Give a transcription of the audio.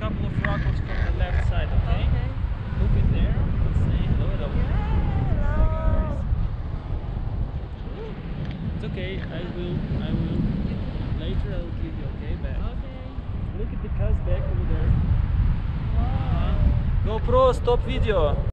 couple of rockets from the left side, okay? okay. Look in there and say hello. hello. Yeah, it's okay, I will, I will, later I will give you okay back. Okay. Look at the cars back over there. Wow. Uh -huh. GoPro, stop video.